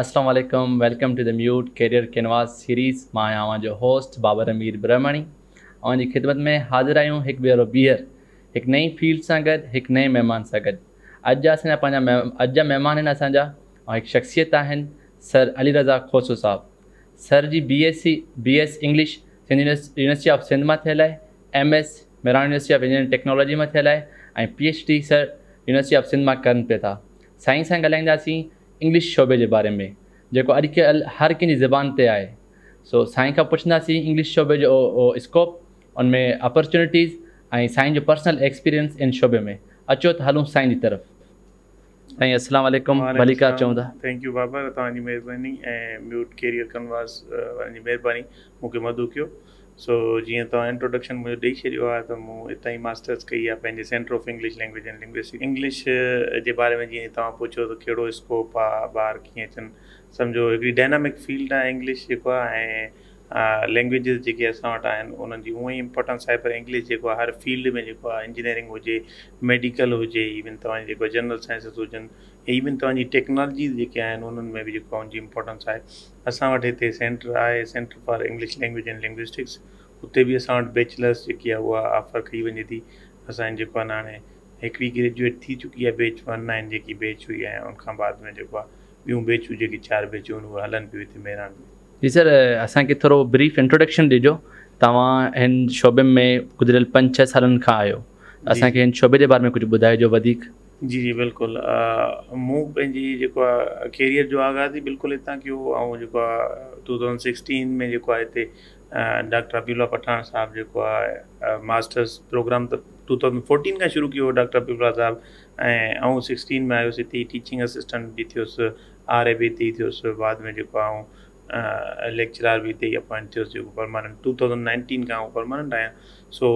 अस्सलाम वालेकुम welcome to the mute career canvas series मां आवां जो होस्ट बाबर अमीर ब्रह्मणी ऐं जी ख़िदमत में हाज़िर आयु एक भेरो ॿीहर हिकु नई फील्ड से गॾु हिकु नए मेहमान से गॾु अॼु जा असांजा पंहिंजा अॼु जा महिमान आहिनि शख़्सियत sir Ali Raza Khoso Sahib sir ji B S C B S English University of Sindh में थियल आहे M S Mehran University of Engineering Technology में थियल है P H D sir University of Sindh में कनि पे था साईं सां ॻाल्हाईंदासीं इंग्लिश शोबे जे बारे में जेको अॼुकल्ह हर कंहिंजी ज़बान ते आहे सो साईं खां पुछंदासीं इंग्लिश शोबे जो स्कोप उनमें अपॉर्चुनिटीज़ और साईं जो पर्सनल एक्सपीरियंस इन शोबे में अचो तो हलूँ साईं जी तरफ़ ऐं अस्सलाम वालेकुम भलिका थैंक यू बाबा तव्हांजी म्यूट कैरियर कनवास वारनि जी सो जीअं तव्हां इंट्रोडक्शन मुंहिंजो ॾेई छॾियो आहे त मूं हितां ई मास्टर्स कई आहे पंहिंजे centre of English language and language English जे बारे में जीअं तव्हां पुछो त कहिड़ो स्कोप आहे ॿार कीअं अचनि सम्झो हिकिड़ी डायनामिक फील्ड आहे इंग्लिश जेको आहे ऐं लैंग्वेजिस जेके असां वटि आहिनि उन्हनि जी उहा ई इंपोर्टेंस आहे पर इंग्लिश जेको आहे हर फील्ड में जेको आहे इंजीनियरिंग हुजे मेडिकल हुजे इवन तव्हांजी जेको जनरल साइंसिस हुजनि इवन तव्हांजी टेक्नोलॉजी जेके आहिनि उन्हनि में बि जेको आहे उनजी इंपोर्टेंस आहे असां वटि हिते सेंटर आहे centre for English language and linguistics उते बि असां वटि बैचलर्स जेकी आहे उहा ऑफर कई वञे थी असांजी जेको आहे न हाणे हिकिड़ी ग्रेजुएट थी चुकी आहे बैच वन नाइन जेकी बैच हुई ऐं उनखां बाद में जेको आहे ॿियूं बैचूं जेकी चारि बैचूं आहिनि उहे हलनि पियूं हिते में जी सर असांखे थोरो ब्रीफ इंट्रोडक्शन ॾिजो तव्हां हिन शोबे में गुज़िरियल पंज छह सालनि खां आहियो असांखे हिन शोबे जे बारे में कुझु ॿुधाइजो वधीक जी जी बिल्कुल मूं कैरियर जो आगाज़ ही बिल्कुल इतना कयो और टू थाउज़ेंड सिक्सटीन में जो इतने डॉक्टर अब्दुल्ला पठान साहब जो मास्टर्स प्रोग्राम तो टू थाउज़ेंड फोर्टीन का शुरू किया डॉक्टर अब्दुल्ला साहब सिक्सटीन में आयुस इतनी टीचिंग असिस्टेंट भी थियुसि आर ए भी हिते ई बाद में जो लेक्चरार भी अपॉइंट थियुसि परमानेंट टू थाउज़ेंड नाइनटीन का परमानेंट आया सो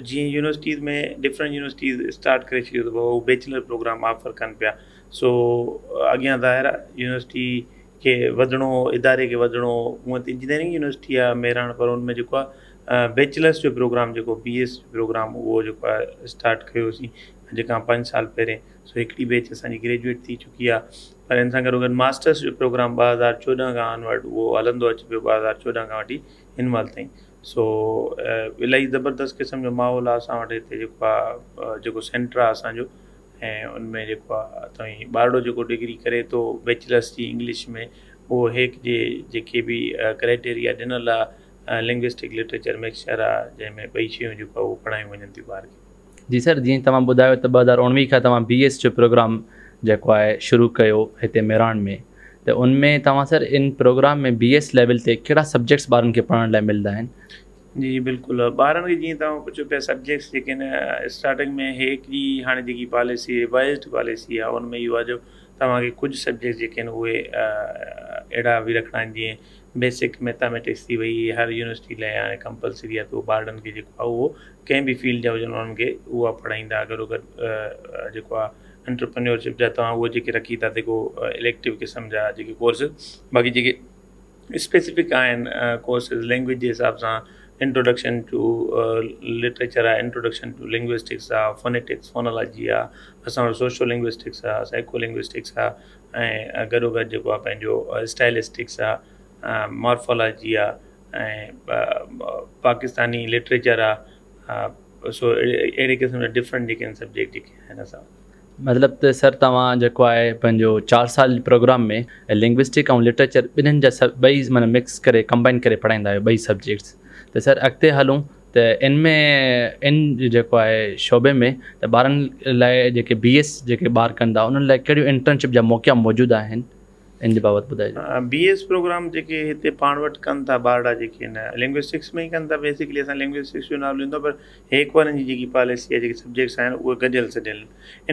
जीअं यूनिवर्सिटीज़ में डिफरेंट यूनिवर्सिटीज़ स्टार्ट करे छॾियो त बाबा हू बैचलर प्रोग्राम ऑफर कन पिया सो अॻियां ज़ाहिर यूनिवर्सिटी के वधिणो इदारे के वधिणो हूअं इंजीनियरिंग यूनिवर्सिटी आ मेराण पर उनमें में जेको बैचलर्स जो प्रोग्राम जेको बी एस प्रोग्राम उहो जेको आहे स्टार्ट कयोसीं जेका साल पहिरें सो एक बैच असांजी ग्रेजुएट थी चुकी है पर इन सां मास्टर्स जो प्रोग्राम ॿ हज़ार चोॾहं खां अनवर्ड उहो हलंदो अचे पियो ॿ हज़ार चोॾहं खां वठी हिन महिल सो eh, इलाही ज़बरदस्त क़िस्म जो माहौल आहे असां वटि हिते जेको आहे जेको सेंटर आहे असांजो ऐं उनमें जेको आहे त ॿार जेको डिग्री करे थो बैचलर्स जी इंग्लिश में उहो हेक जेके बि क्राइटेरिया ॾिनल आहे लिंग्विस्टिक लिटरेचर मिक्सचर आहे जंहिंमें ॿई शयूं जेको आहे उहो पढ़ायूं वञनि थियूं ॿार खे जी सर जीअं तव्हां ॿुधायो त ॿ हज़ार उणिवीह खां तव्हां बी एस जो प्रोग्राम जेको आहे शुरू कयो हिते मेराण में त उनमें तव्हां सर इन प्रोग्राम में बी एस लेवल ते कहिड़ा सब्जेक्ट्स ॿारनि खे पढ़ण लाइ मिलंदा आहिनि जी बिल्कुलु ॿारनि खे जीअं तव्हां पुछो पिया सब्जेक्ट्स जेके आहिनि स्टार्टिंग में इहे हिकिड़ी हाणे जेकी पॉलिसी रिवाइज़्ड पॉलिसी आहे उन में इहो आहे जो तव्हांखे कुझु सब्जेक्ट जेके आहिनि उहे अहिड़ा बि रखणा आहिनि जीअं बेसिक मैथामेटिक्स थी वई हर यूनिवर्सिटी लाइ हाणे कंपलसरी आहे त उहो ॿारनि खे जेको आहे उहो कंहिं बि फ़ील्ड जा हुजनि उन्हनि खे उहा पढ़ाईंदा गॾो गॾु जेको आहे एंटरप्रन्योरशिप जा तव्हां उहे जेके रखी था जेको इलेक्टिव क़िस्म जा जेके कोर्स बाक़ी जेके स्पेसिफिक आहिनि कोर्सिस लैंग्वेज जे हिसाब सां इंट्रोडक्शन टू लिटरेचर आहे इंट्रोडक्शन टू लिंग्विस्टिक्स आहे फोनेटिक्स फोनोलॉजी आहे असां वटि सोशयो लिंग्विस्टिक्स आहे साइको लिंग्विस्टिक्स आहे ऐं गॾो गॾु जेको आहे पंहिंजो स्टाइलिस्टिक्स आहे मॉर्फोलॉजी आहे ऐं पाकिस्तानी लिटरेचर आहे सो अहिड़े क़िस्म जा डिफरेंट जेके आहिनि सब्जेक्ट जेके आहिनि असां वटि मतिलबु त सर तव्हां जेको आहे पंहिंजो चारि साल प्रोग्राम में लिंग्विस्टिक ऐं लिटरेचर ॿिन्हिनि जा सभु ॿई माना मिक्स करे कंबाइन करे पढ़ाईंदा आहियो ॿई सब्जेक्ट्स त सर अॻिते हलूं त इन में इन जेको आहे शोबे में त ॿारनि लाइ जेके बी एस जेके ॿार कंदा उन्हनि लाइ कहिड़ियूं इंटर्नशिप जा मौक़ा मौजूदु आहिनि इन जे बाबति ॿुधायो बी एस प्रोग्राम जेके हिते पाण वटि कनि था ॿार जेके आहिनि लिंग्विस्टिक्स में ई कनि था बेसिकली असां लिंग्विस्टिक्स जो नालो ॾींदो पर हेक वारनि जी जेकी पॉलिसी आहे जेके सब्जेक्ट्स आहिनि उहे गॾियल छॾियल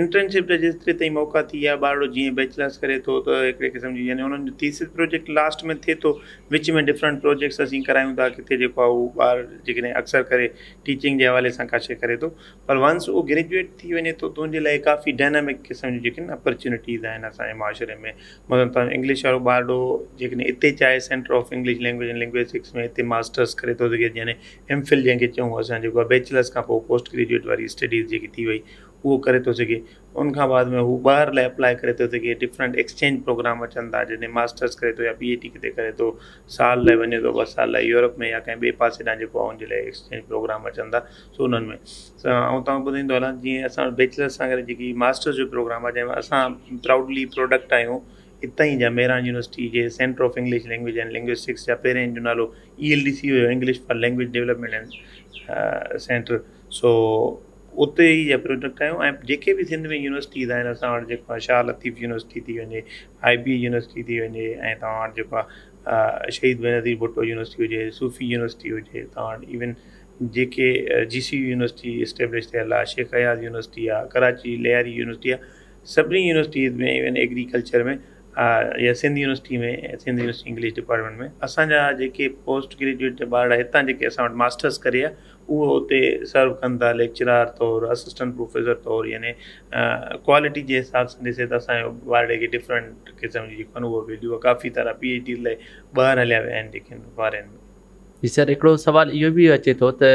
इंटर्नशिप जा जेतिरे ताईं मौक़ा थी विया ॿार जीअं बैचलर्स करे थो त हिकिड़े क़िस्म जी यानी उन्हनि जो तीसरी प्रोजेक्ट लास्ट में थिए थो विच में डिफरेंट प्रोजेक्ट्स असीं करायूं था किथे जेको आहे उहो ॿार जेकॾहिं अक्सर करे टीचिंग जे हवाले सां किथे करे थो पर वंस उहो ग्रेजुएट थी वञे थो तुंहिंजे लाइ काफ़ी डायनामिक क़िस्म जूं जेके आहिनि अपॉर्चुनिटीज़ आहिनि असांजे माशरे में मतिलबु इंग्लिश वारो ॿार जेकॾहिं हिते चाहे centre of English language and linguistics में हिते मास्टर्स करे थो सघे एम फिल जंहिंखे चऊं असां जेको आहे बैचलर्स खां पोइ पोस्ट ग्रेजुएट वारी स्टडीज़ जेकी थी वई उहो करे थो सघे उन बाद में हू ॿाहिरि लाइ अप्लाई करे थो सघे डिफरेंट एक्सचेंज प्रोग्राम अचनि था जॾहिं मास्टर्स करे थो या पी एच डी किथे करे थो साल लाइ वञे थो ॿ साल लाइ यूरोप में या कंहिं ॿिए पासे तां जेको आहे उनजे लाइ एक्सचेंज प्रोग्राम अचनि था सो उन्हनि में त ऐं तव्हांखे ॿुधाईंदो हलां जीअं असां बैचलर्स सां गॾु जेकी मास्टर्स जो प्रोग्राम आहे जंहिंमें असां प्राउडली प्रोडक्ट आहियूं हितां ई जा मेहरान यूनिवर्सिटी जे सेंटर ऑफ इंग्लिश लैंग्वेज ऐं लैंग्वैस्टिक्स जा पहिरें जो नालो ई एल डी सी हुयो English for language development and centre सो उते ई इहा प्रोजेक्ट आहियूं ऐं जेके बि सिंध में यूनिवर्सिटीज़ आहिनि असां वटि जेको आहे शाह लतीफ़ यूनिवर्सिटी थी वञे आई बी यूनिवर्सिटी थी वञे ऐं तव्हां वटि जेको आहे uh, शहीद बनदीर भुटो यूनिवर्सिटी हुजे सूफ़ी यूनिवर्सिटी हुजे तव्हां वटि इवन जेके जी uh, सी यूनिवर्सिटी इस्टेब्लिश थियल आहे शेख अयाज़ यूनिवर्सिटी आहे कराची लेहारी यूनिवर्सिटी आहे सभिनी यूनिवर्सिटीज़ में इवन एग्रीकल्चर में या सिंध यूनिवर्सिटी में सिंध यूनिवर्सिटी इंग्लिश डिपार्टमेंट में असांजा जेके पोस्ट ग्रेजुएट ॿार हितां जेके असां वटि मास्टर्स करे उहो हुते सर्व कनि था लेक्चरार तौरु असिस्टेंट प्रोफेसर तौरु याने क्वालिटी जे हिसाब सां ॾिसे त असांजे ॿार खे डिफरेंट क़िस्म जी काफ़ी तरह पी एच डी लाइ ॿाहिरि हलिया विया आहिनि जेके ॿारनि में सर हिकिड़ो सुवालु इहो बि अचे थो त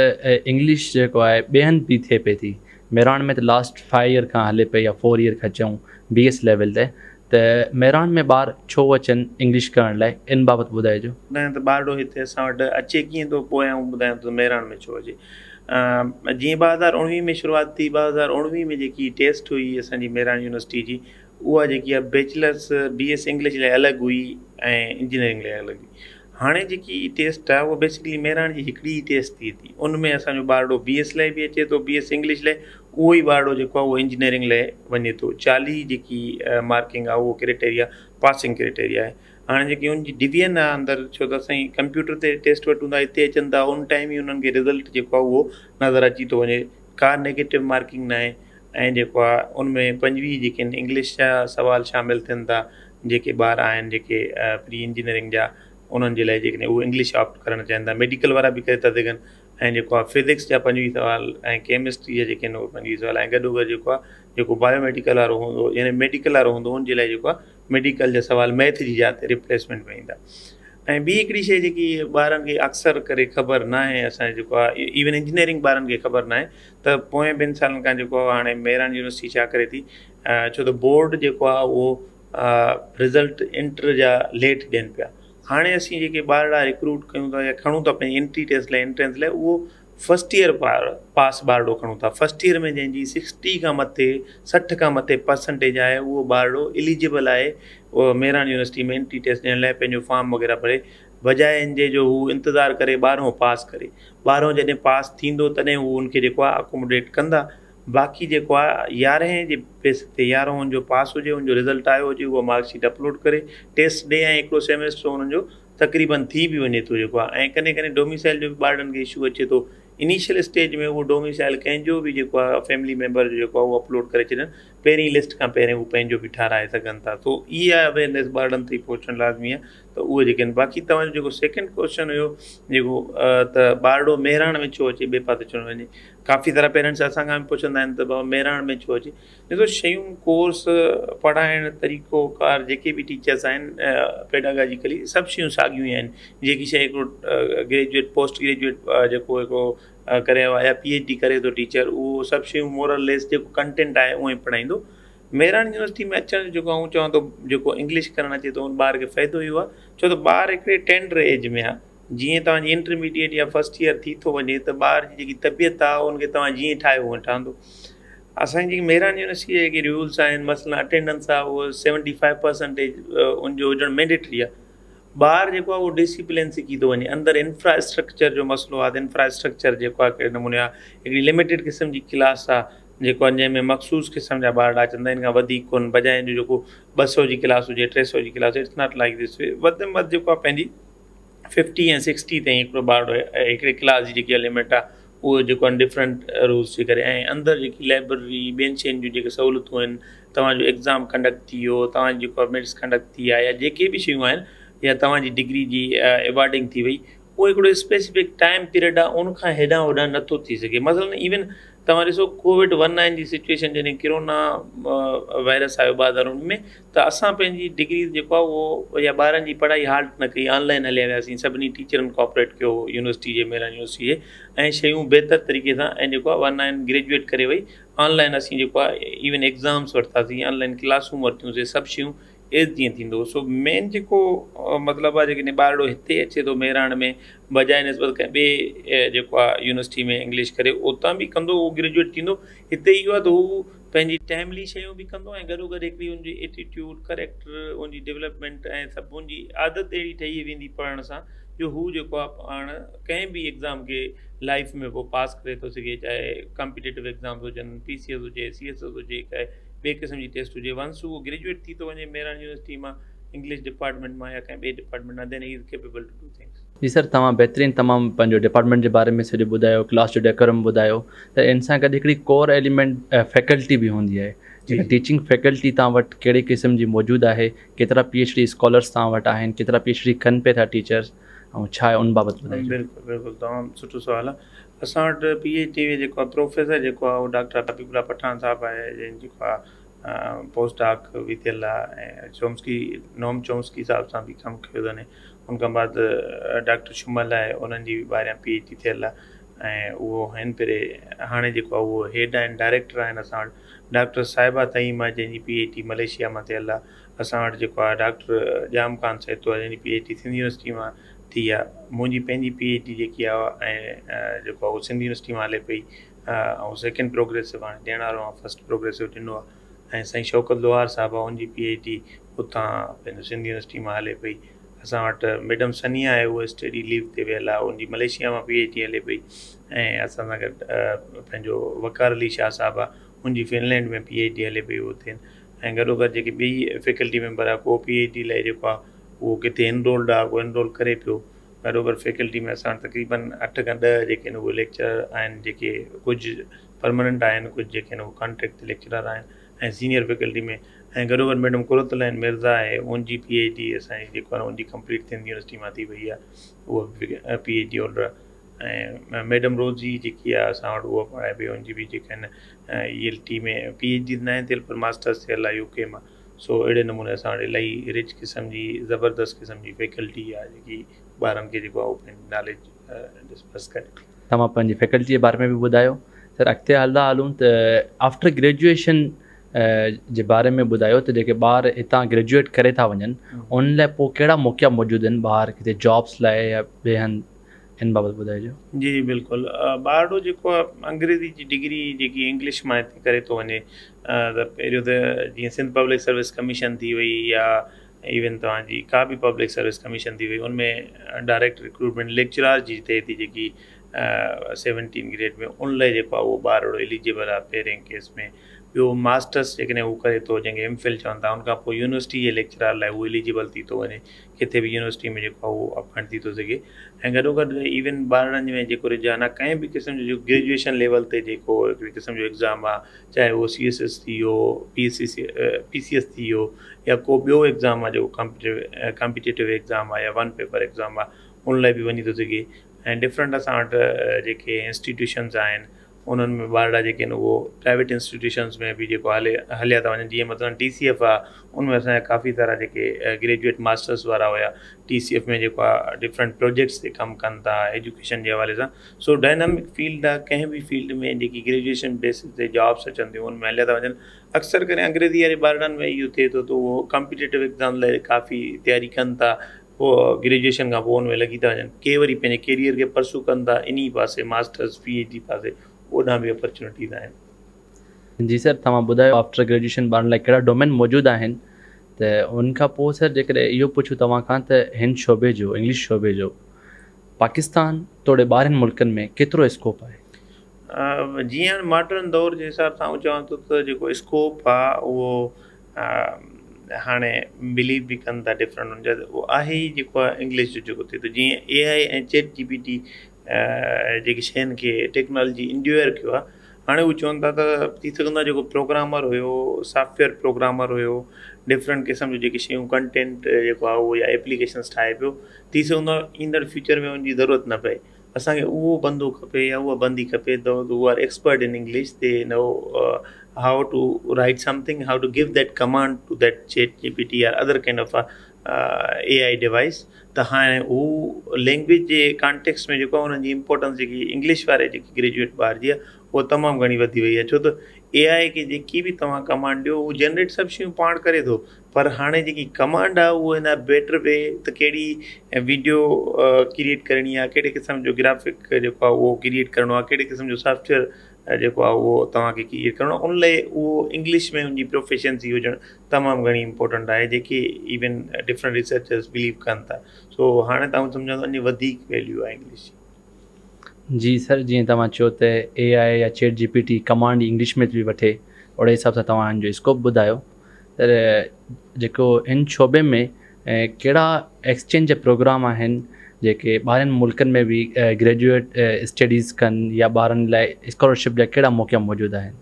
इंग्लिश जेको आहे ॿिए हंधि बि थिए पई थी मेराण में त लास्ट फाइव ईयर खां हले पई या फोर ईयर खां चऊं बी एस लेवल ते त मैरान में ॿार छो अचनि इंग्लिश करण लाइ इन बाबति ॿुधाइजो ॿुधायां त ॿार हिते असां वटि अचे कीअं थो पोयां ॿुधायां थो मैरान में छो अचे जीअं ॿ हज़ार उणिवीह में शुरूआति थी ॿ हज़ार उणिवीह में जेकी टेस्ट हुई असांजी मेरान यूनिवर्सिटी जी उहा जेकी आहे बैचलर्स बी एस इंग्लिश लाइ अलॻि हुई ऐं इंजीनियरिंग लाइ अलॻि हुई हाणे जेकी टेस्ट आहे उहा बेसिकली महिराण जी हिकिड़ी टेस्ट थिए थी उनमें असांजो ॿार बी एस लाइ बि अचे थो बी एस इंग्लिश लाइ उहो ई ॿार जेको आहे उहो इंजीनियरिंग लाइ वञे थो चालीह जेकी मार्किंग आहे उहा क्रिटेरिया पासिंग क्रिटेरिया आहे हाणे जेकी उनजी डिवीज़न आहे अंदरि छो त असांजी कंप्यूटर ते टेस्ट वठूं था हिते अचनि था उन टाइम ई उन्हनि खे रिज़ल्ट जेको आहे उहो नज़र अची थो वञे का नेगेटिव मार्किंग न आहे ऐं जेको आहे उनमें पंजवीह जेके आहिनि इंग्लिश जा सवाल शामिलु थियनि था जेके ॿार आहिनि जेके प्री इंजीनियरिंग जा उन्हनि जे लाइ जेकॾहिं उहे इंग्लिश ऑप्ट करणु चाहींदा मेडिकल वारा बि करे था सघनि ऐं जेको आहे फिज़िक्स जा पंजवीह सवाल ऐं केमिस्ट्री जा जेके आहिनि उहे पंजवीह सवाल ऐं गॾो गॾु जेको आहे जेको बायोमेडिकल वारो हूंदो यानी मेडिकल वारो हूंदो उनजे लाइ जेको आहे मेडिकल जा सवाल मैथ जी जात रिप्लेसमेंट में ईंदा ऐं ॿी हिकिड़ी शइ जेकी ॿारनि खे अक्सर करे ख़बर न आहे असांजो जेको आहे इवन इंजीनियरिंग ॿारनि खे ख़बर न आहे त पोएं ॿिनि सालनि खां जेको आहे हाणे मेहरान यूनिवर्सिटी छा करे थी छो त बोर्ड जेको आहे उहो रिज़ल्ट इंटर जा लेट ॾियनि पिया हाणे असीं जेके ॿार लाइ रिक्रूट कयूं था या खणूं था पंहिंजी एंट्री टेस्ट लाइ एंट्रेंस लाइ उहो फस्ट ईयर ॿार पास ॿार खणूं था फस्ट ईयर में जंहिंजी सिक्सटी खां मथे सठि खां मथे परसेंटेज आहे उहो ॿार एलिजिबल आहे मेहरान यूनिवर्सिटी में एंट्री टेस्ट ॾियण लाइ पंहिंजो फॉर्म वग़ैरह भरे बजाए जे जो हू इंतज़ारु करे ॿारहों पास करे ॿारहों जॾहिं पास थींदो तॾहिं हू हुनखे जेको आहे अकोमोडेट कंदा बाक़ी जो आहे यारहें जे फेस ते पास हो रिज़ल्ट आयो हो उहा मार्कशीट अपलोड करे टेस्ट ॾे ऐं हिकिड़ो सेमेस्टर हुननि तक़रीबन थी बि वञे थो जेको आहे ऐं डोमिसाइल जो बि इशू अचे तो इनिशियल स्टेज में वो डोमिसाइल कंहिंजो भी जेको आहे फैमिली मेंबर जो अपलोड कर छॾनि पहिरीं लिस्ट खां पहिरियों हू पंहिंजो बि ठाराए सघनि था सो इहा अवेयरनेस ॿारनि ताईं पहुचणु लाज़मी आहे त उहे जेके आहिनि बाक़ी तव्हांजो जेको सेकेंड क्वेश्चन हुयो जेको त ॿारो मेराण में छो अचे ॿिए पासे चवणु वञे काफ़ी सारा पेरेंट्स असांखां बि पुछंदा आहिनि त बाबा मेराण में छो अचे ॾिसो शयूं कोर्स पढ़ाइण तरीक़ोकार जेके बि टीचर्स आहिनि पेडागॉजिकली सभु शयूं साॻियूं ई आहिनि जेकी शइ हिकिड़ो ग्रेजुएट पोस्ट ग्रेजुएट जेको हिकिड़ो करें या पीएचडी करे थो तो टीचर वो सब शयूं मोरल लेस जेको कंटेंट है उहो ई पढ़ाईंदो मेराण यूनिवर्सिटी में अचणु जेको चव चवां थो तो, इंग्लिश करणु अचे थो तो उन ॿार खे फ़ाइदो इहो आहे छो त ॿारु हिकिड़े टेंडर एज में आहे जीअं तव्हांजी इंटरमीडिएट या फर्स्ट ईयर थी थो वञे त ॿार जी तबियत आहे उनखे तव्हां जीअं ठाहियो यूनिवर्सिटी जा रूल्स आहिनि मसला अटेंडेंस आहे सेवेंटी फाइव परसेंटेज उनजो हुजणु मैंडेटरी आहे ॿारु जेको आहे उहो डिसिप्लिन सिखी थो वञे अंदरि इंफ्रास्ट्रक्चर जो मसइलो आहे त इंफ्रास्ट्रक्चर जेको आहे कहिड़े नमूने आहे हिकिड़ी लिमिटेड क़िस्म जी क्लास आहे जेको आहे जंहिंमें मखसूस क़िस्म जा ॿार चवंदा आहिनि वधीक कोन बजाए जो जेको ॿ सौ जी क्लास हुजे टे सौ जी class it's not like this वधि में वधि जेको आहे पंहिंजी फिफ्टी ऐं सिक्सटी ताईं हिकिड़ो ॿार हिकिड़े क्लास जी जेकी आहे लिमिट आहे उहो जेको आहे डिफरेंट रूल्स जे करे ऐं अंदरि जेकी लाइब्रेरी ॿियनि शयुनि जूं जेके सहूलियतूं आहिनि तव्हांजो एग्ज़ाम कंडक्ट थी वियो तव्हांजी जेको आहे मिट्स कंडक्ट थी आहे या जेके बि शयूं आहिनि या तव्हांजी डिग्री जी अवॉर्डिंग थी वई उहो हिकिड़ो स्पेसिफिक टाइम पीरियड आहे उनखां हेॾां होॾां नथो थी सघे मतिलबु इवन तव्हां ॾिसो कोविड वन नाइन जी सिचुएशन जॾहिं किरोना वायरस आयो बाज़ारुनि में त असां पंहिंजी डिग्री जेको आहे उहो या ॿारनि जी पढ़ाई हाल्ट न कई ऑनलाइन हलिया वियासीं सभिनी टीचरनि कोऑपरेट कयो यूनिवर्सिटी जे मेरा यूनिवर्सिटी जे ऐं शयूं बहितर तरीक़े सां ऐं जेको आहे वन नाइन ग्रेजुएट करे वई ऑनलाइन असीं जेको आहे इवन एग्ज़ाम्स वरितासीं ऑनलाइन क्लासूं वरितियूंसीं सभु शयूं एज जीअं थींदो सो मेन जेको मतिलबु आहे जेकॾहिं ॿार हिते अचे थो बहिराण में बजाए निस्बत कंहिं ॿिए जेको आहे यूनिवर्सिटी में इंग्लिश करे उतां बि कंदो उहो ग्रेजुएट थींदो हिते इहो आहे त हू पंहिंजी टाइमली शयूं बि कंदो ऐं गॾो गॾु हिकिड़ी हुनजी एटीट्यूड करेक्टर हुनजी डेवलपमेंट ऐं सभु हुनजी आदत अहिड़ी ठही वेंदी पढ़ण सां जो हू जेको आहे पाण कंहिं बि एग्ज़ाम खे लाइफ में पोइ पास करे थो सघे चाहे कॉम्पिटेटिव एग्ज़ाम्स हुजनि पी सी एस हुजे सी एस एस हुजे चाहे ॿिए क़िस्म जी टेस्ट हुजे वंस उहो ग्रेजुएट थी थो वञे मेरठ यूनिवर्सिटी मां इंग्लिश डिपार्टमेंट मां या कंहिं डिपार्टमेंट मां then is capable to do things ji sir तव्हां बहितरीनु तमामु पंहिंजो डिपार्टमेंट जे बारे में सो ॿुधायो क्लास जो डेकोरम बुदा तो इन सां गॾु कोर एलिमेंट फैकल्टी भी होंगी है टीचिंग फैकल्टी तव्हां वटि कहिड़े क़िस्म जी मौजूदु आहे केतिरा पी एच डी स्कॉलर्स तव्हां वटि आहिनि केतिरा पी एच डी कनि पिया था टीचर्स ऐं उन बाबति ॿुधायो बिल्कुलु बिल्कुलु तमामु सुठो सुवाल असां वटि पी एच डी जेको आहे प्रोफेसर जेको आहे उहो डॉक्टर हबीबुला पठान साहिबु आहे जंहिं जेको आहे पोस्ट डॉक बि थियल आहे ऐं चोम्सकी नोम चोम्सकी साहिब सां बि कमु कयो अथनि हुन खां बाद डॉक्टर शुमल आहे उन्हनि जी बि ॿारहां पी एच डी थियल आहे ऐं उहो आहिनि परे हाणे जेको आहे उहो हेड आहिनि डायरेक्टर आहिनि असां वटि डॉक्टर साहिबा तईम आहे जंहिंजी पी एच डी मलेशिया मां थियल आहे असां वटि जेको आहे डॉक्टर जाम खान सहतो आहे जंहिंजी पी एच डी यूनिवर्सिटी मां थी आहे मुंहिंजी पंहिंजी पी एच डी जेकी आहे ऐं जेको आहे उहो सिंधी यूनिवर्सिटी मां हले पई ऐं सेकेंड प्रोग्रेसिव हाणे ॾियण वारो आहे फस्ट प्रोग्रेसिव ॾिनो आहे ऐं साईं शौकत लोहार साहबु आहे हुनजी पी एच डी उतां पंहिंजो सिंधी यूनिवर्सिटी मां हले पई असां वटि मैडम सन्या आहे उहा स्टडी लीव ते वियल आहे उनजी मलेशिया मां पी एच डी हले पई ऐं असां सां गॾु पंहिंजो वकार अली शाह साहबु आहे उनजी फिनलैंड में पी एच डी हले पई उहो थियनि ऐं गॾोगॾु जेके ॿी फैकल्टी मेंबर आहे को पी एच डी लाइ जेको आहे उहो किथे एनरोल्ड आहे उहो एनरोल करे पियो बराबरि फैकल्टी में असां तक़रीबन अठ खां ॾह जेके आहिनि उहे लेक्चर आहिनि जेके कुझु परमानेंट आहिनि कुझु जेके आहिनि उहे कॉन्ट्रेक्ट लेक्चरर आहिनि ऐं सीनियर फैकल्टी में ऐं गॾो गॾु मैडम कुरतल आहिनि मिर्ज़ा आहे जी पी एच डी असांजी जेको आहे उनजी कंप्लीट थींदी यूनिवर्सिटी मां थी वई आहे उहा पी एच डी ऑडर ऐं मैडम रोज़ी जेकी आहे असां वटि उहा आहे भई हुनजी बि जेके आहिनि ई एल टी में पी एच डी न आहे थियल पर मास्टर्स थियल आहे यू के मां सो अहिड़े नमूने असां वटि इलाही रिच क़िस्म जी ज़बरदस्त क़िस्म जी फैकल्टी आहे जेकी ॿारनि खे जेको आहे पंहिंजी नॉलेज करे तव्हां पंहिंजी फैकल्टी जे बारे में बि ॿुधायो सर अॻिते हलंदा हलूं त आफ्टर ग्रेजुएशन जे बारे में ॿुधायो त जेके ॿार हितां ग्रेजुएट करे था वञनि उन लाइ पोइ कहिड़ा मौक़िया मौजूदु आहिनि ॿार किथे जॉब्स लाइ या ॿिए हंधि हिन बाबति ॿुधाइजो जी बिल्कुलु ॿारो जेको आहे अंग्रेजी जी डिग्री जेकी इंग्लिश मां हिते करे थो वञे त पहिरियों त जीअं सिंध पब्लिक सर्विस कमीशन थी वई या इवन तव्हांजी का बि पब्लिक सर्विस कमीशन थी वई उनमें डायरेक्ट रिक्रूटमेंट लेक्चरार जी थिए थी जेकी सेवनटीन ग्रेड में उन लाइ जेको आहे उहो ॿार एलिजिबल आहे पहिरें केस में ॿियो मास्टर्स जेकॾहिं हू करे थो जंहिंखे एम फिल चवनि था उनखां पोइ यूनिवर्सिटी जे लेक्चरार लाइ उहो एलिजिबल थी थो वञे किथे बि यूनिवर्सिटी में जेको आहे उहो अपॉइंट थी थो सघे ऐं गॾो गॾु इवन ॿारनि में जेको रुझान आहे कंहिं बि क़िस्म जो ग्रेजुएशन लेवल ते जेको हिकिड़ी क़िस्म जो एग्ज़ाम आहे चाहे उहो सी एस एस थी वियो P P S C C C S थी वियो या को ॿियो एग्ज़ाम आहे जेको कॉम्पिटेव कॉम्पिटेटिव एग्ज़ाम आहे या वन पेपर एग्ज़ाम आहे उन लाइ बि वञी थो सघे ऐं डिफरेंट असां वटि जेके इंस्टीट्यूशन्स आहिनि उन्हनि में ॿार जेके आहिनि उहो प्राइवेट इंस्टीट्यूशन्स में बि जेको हले हलिया था वञनि जीअं मतिलबु टी सी एफ आहे उन में असांजा काफ़ी सारा जेके ग्रेजुएट मास्टर्स वारा हुआ टी सी एफ में जेको आहे डिफरेंट प्रोजेक्ट्स ते कमु कनि था एजुकेशन जे हवाले सां सो डायनामिक फील्ड आहे कंहिं बि फील्ड में जेकी ग्रेजुएशन बेसिस ते जॉब्स अचनि थियूं उन में हलिया था वञनि अक्सर करे अंग्रेजी वारे ॿारनि में इहो थिए थो त उहो कॉम्पिटेटिव एग्ज़ाम लाइ काफ़ी तयारी कनि था पोइ ग्रेजुएशन खां पोइ उन में लॻी था वञनि के वरी पंहिंजे केरियर खे परसू कनि था इन पासे मास्टर्स पी एच डी पासे ओॾां बि अपॉर्चुनिटीज़ आहिनि जी सर तव्हां ॿुधायो आफ्टर ग्रेजुएशन ॿारनि लाइ कहिड़ा डोमेन मौजूदु आहिनि त उनखां पोइ सर जेकॾहिं इहो पुछूं तव्हां खां त हिन शोबे जो इंग्लिश शोबे जो पाकिस्तान तोड़े ॿारहनि मुल्कनि में केतिरो स्कोप आहे जीअं मॉडर्न दौर जे हिसाब सां चवां थो त जेको स्कोप आहे उहो हाणे बिलीव बि कनि था डिफरेंट हुनजा उहो आहे ई जेको आहे इंग्लिश जो जेको थिए थो जीअं ए आई ऐं चेट जी पी टी जेकी शयुनि खे टेक्नोलॉजी इंड्यूअर कयो आहे हाणे हू चवनि था त थी सघंदो आहे जेको प्रोग्रामर हुयो सॉफ्टवेयर प्रोग्रामर हुयो डिफरेंट क़िस्म जूं जेके शयूं कंटेंट जेको आहे उहो या एप्लीकेशन्स ठाहे पियो थी सघंदो आहे ईंदड़ फ्यूचर में हुनजी ज़रूरत न पए असांखे उहो बंदि खपे या उहा बंदी खपे त who are expert in English ते know how to write something how to give that command to that chat G P T or other kind of A I device त हाणे हू लैंग्वेज जे कॉन्टेक्स में जेको आहे हुननि जी इंपोर्टेंस जेकी English वारे जेकी ग्रेजुएट ॿार जी आहे उहा तमामु घणी वधी वई आहे छो त ए आई खे जेकी बि तव्हां कमांड ॾियो उहो जनरेट सभु शयूं पाण करे थो पर हाणे जेकी कमांड आहे उहो हिन बेटर वे त कहिड़ी वीडियो क्रिएट करिणी आहे कहिड़े क़िस्म जो ग्राफिक जेको आहे उहो क्रिएट करिणो आहे कहिड़े क़िस्म जो सॉफ्टवेयर जेको आहे उहो तव्हांखे क्लीयर करिणो उन लाइ उहो इंग्लिश में हुनजी प्रोफेशंसी हुजणु तमामु घणी इम्पोटेंट आहे जेके इवन डिफरेंट रिसर्चर्स बिलीव कनि था सो हाणे तव्हां सम्झो अञा वधीक वैल्यू आहे इंग्लिश जी सर जीअं तव्हां चयो त ए आई या chat G P T command English में बि वठे ओड़े हिसाब सां तव्हांजो स्कोप ॿुधायो त जेको हिन शोबे में ऐं कहिड़ा एक्सचेंज प्रोग्राम आहिनि जेके ॿारनि मुल्कनि में बि ग्रेजुएट स्टडीज़ कनि या ॿारनि लाइ स्कॉलरशिप जा कहिड़ा मौक़ा मौजूदु आहिनि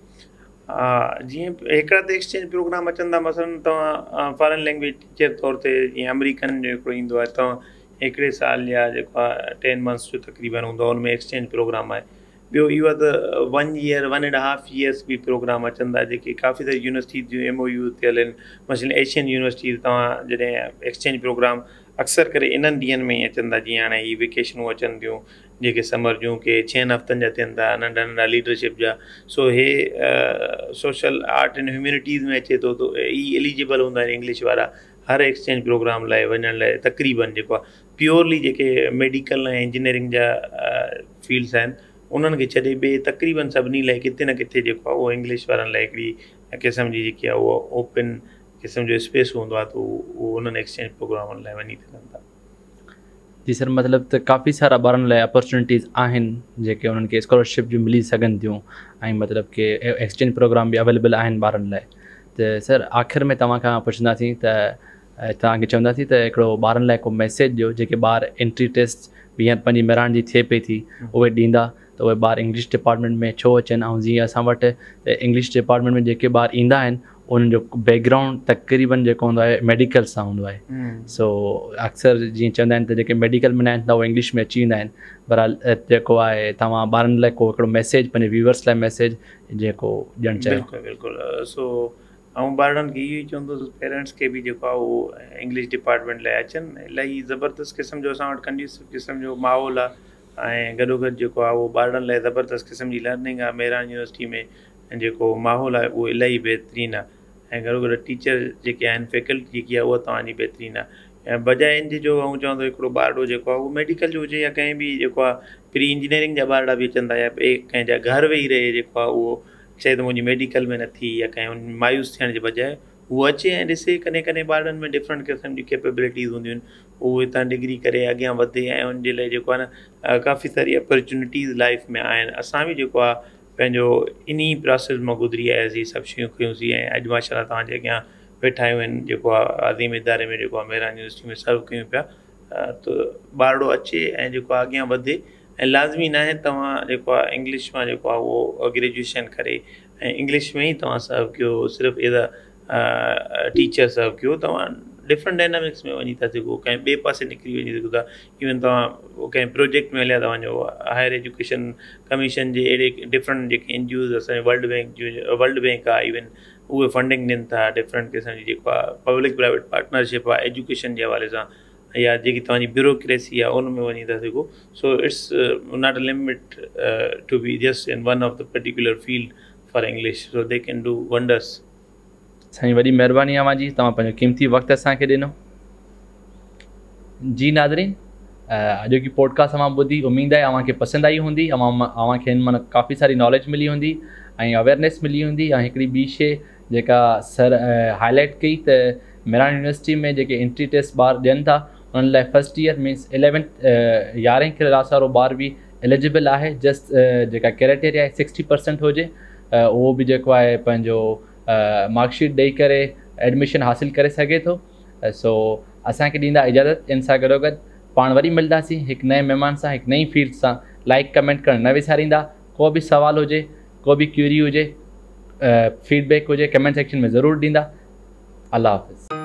जीअं हिकिड़ा त एक्सचेंज प्रोग्राम अचनि था मसलनि तव्हां फॉरन लैंग्वेज जे तौर ते जीअं अमरीकन जो हिकिड़ो ईंदो आहे तव्हां हिकिड़े साल या जेको आहे टेन मंथ्स जो तकरीबन हूंदो आहे उनमें एक्सचेंज प्रोग्राम आहे ॿियो इहो आहे त one year one and half years बि प्रोग्राम अचनि था जेके काफ़ी सारी यूनिवर्सिटी जूं एम ओ यू थियल आहिनि मसइल एशियन यूनिवर्सिटी तव्हां जॾहिं एक्सचेंज प्रोग्राम अक्सर करे इन्हनि ॾींहनि में ई अचनि था जीअं हाणे हीअ वेकेशनूं अचनि थियूं जेके समर जूं के छहनि हफ़्तनि जा थियनि था नंढा नंढा लीडरशिप जा सो हे सोशल आर्ट एंड ह्यूमिनिटीज़ में अचे थो त ई एलिजिबल हूंदा आहिनि इंग्लिश वारा हर एक्सचेंज प्रोग्राम लाइ वञण लाइ तक़रीबन जेको आहे प्योरली जेके मेडिकल ऐं इंजीनियरिंग जा फील्ड्स आहिनि उन्हनि खे छॾे ॿिए तक़रीबन सभिनी लाइ किथे न किथे जेको आहे उहो इंग्लिश वारनि लाइ हिकिड़ी क़िस्म जी जेकी आहे उहा ओपन क़िस्म जो स्पेस हूंदो आहे त उहो उन्हनि एक्सचेंज प्रोग्रामनि लाइ वञी सघनि था जी सर मतिलबु त काफ़ी सारा ॿारनि लाइ अपॉर्चुनिटीज़ आहिनि जेके उन्हनि खे स्कॉलरशिप मिली सघनि थियूं ऐं मतिलबु की एक्सचेंज प्रोग्राम बि अवेलेबल आहिनि ॿारनि लाइ त सर आख़िर में तव्हां खां पुछंदासीं त तव्हांखे चवंदासीं त हिकिड़ो ॿारनि लाइ को मैसेज ॾियो जेके ॿार एंट्री टेस्ट ॿियनि पंहिंजी महरान जी थिए पई थी उहे ॾींदा तो उहे ॿार इंग्लिश डिपार्टमेंट में छो अचनि ऐं जीअं असां वटि इंग्लिश डिपार्टमेंट में जेके ॿार ईंदा आहिनि उन्हनि जो बैकग्राउंड तक़रीबन जेको हूंदो आहे मेडिकल सां हूंदो आहे सो हम्म। अक्सर जीअं चवंदा आहिनि त जेके मेडिकल में न आहिनि त उहे इंग्लिश में अची वेंदा आहिनि बहरहाल जेको आहे तव्हां ॿारनि लाइ को हिकिड़ो मैसेज पंहिंजे व्यूवर्स लाइ मैसेज जेको ॾियणु चाहियो सो ऐं ॿारनि खे इहो ई चवंदुसि पेरेंट्स खे बि जेको आहे उहो इंग्लिश डिपार्टमेंट लाइ अचनि इलाही ज़बरदस्त क़िस्म जो असां वटि कंडीस क़िस्म जो माहौल आहे એ ગડુગડ જો કો આ વો બારડન લે જબરદસ્ત કિસમની લર્નિંગ આ મેરા યુનિવર્સિટી મે જેકો માહોલ આ વો ઇલાઈ બેતરીના એ ગડુગડ ટીચર જે કે ફેકલ્ટી કે વો તાની બેતરીના બજા ઇન જે જો હું ચાહું તો એકરો બારડો જેકો વો મેડિકલ જો હોજે કે કઈ ભી જેકો પ્રી એન્જિનિયરિંગ જે બારડો ભી ચાંદાય એક કે ઘર વેહી રહે જેકો વો છૈ તો મુની મેડિકલ મે નથી કે માયוס થન જે બજા વો અચે એ રિસકને કને બારડન મે ડિફરન્ટ કિસમની કેપેબિલિટીઝ હોદિન उहे हितां डिग्री करे अॻियां वधे ऐं उन जे लाइ जेको आहे न काफ़ी सारी अपॉर्चुनिटीज़ लाइफ में आहिनि असां बि जेको आहे पंहिंजो इन प्रोसेस मां गुज़री आयासीं सभु शयूं कयूंसीं ऐं अॼु माशाला तव्हांजे अॻियां वेठा आहिनि जेको आहे आज़ीम इदारे में जेको आहे मेरान यूनिवर्सिटी में सर्व कयूं पिया त ॿारड़ो अचे ऐं जेको आहे अॻियां वधे ऐं लाज़मी न आहे तव्हां जेको आहे इंग्लिश मां जेको आहे उहो ग्रेजुएशन करे ऐं इंग्लिश में ई तव्हां सर्व कयो सिर्फ़ु एज़ अ टीचर सर्व कयो तव्हां डिफरेंट डायनामिक्स में वही था सघो कंहिं ॿिए पासे निकिरी इवन तव्हां कंहिं प्रोजेक्ट में हलिया हायर एजुकेशन कमीशन के अड़े डिफरेंट जेके एन जी ओज़ असांजे वर्ल्ड बैंक जूं वर्ल्ड बैंक आहे इवन उहे फंडिंग ॾियनि था डिफरेंट क़िस्म जी पब्लिक प्राइवेट पार्टनरशिप आहे एजुकेशन के हवाले सां या जी तव्हांजी ब्यूरोक्रेसी है उन में था so it's not a limit to be just in one of the particular field for English so they can do wonders असांजी वॾी महिरबानी आहे मुंहिंजी तव्हां क़ीमती वक़्तु असांखे ॾिनो जी नादरीन अजो की पॉडकास्ट मां ॿुधी उम्मीद है अवे पसंद आई हूंदी तव्हांखे हिन काफ़ी सारी नॉलेज मिली हूंदी ऐं अवेयरनेस मिली होंगी और बी शे शइ जेका सर हाईलाइट कई तो मेरान यूनिवर्सिटी में जेके एंट्री टेस्ट बार ॾियनि था उन्हनि लाइ ईयर मीन्स इलेवेंथ यारहें क्लास वारो ॿार बि एलिजिबल है जस्ट जेका क्राइटेरिया सिक्सटी परसेंट हो उहो बि जेको आहे मार्कशीट दई कर एडमिशन हासिल कर सके तो सो असें ॾींदा इजाज़त इन सां गॾो गॾु पाण वरी मिलंदासीं हिकु नए मेहमान से एक नई फील्ड से लाइक कमेंट कर विसारींदा को भी सुवालु हुजे को बि क्यूरी हुजे फीडबैक हुजे कमेंट सेक्शन में जरूर ॾींदा अल्लाह हाफ़िज़